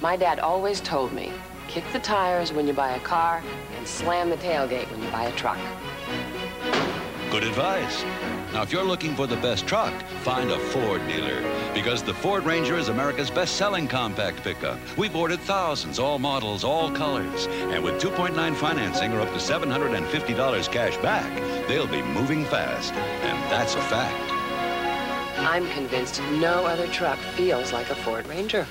My dad always told me, kick the tires when you buy a car and slam the tailgate when you buy a truck. Good advice. Now, if you're looking for the best truck, find a Ford dealer. Because the Ford Ranger is America's best-selling compact pickup. We've ordered thousands, all models, all colors. And with 2.9 financing or up to $750 cash back, they'll be moving fast. And that's a fact. I'm convinced no other truck feels like a Ford Ranger.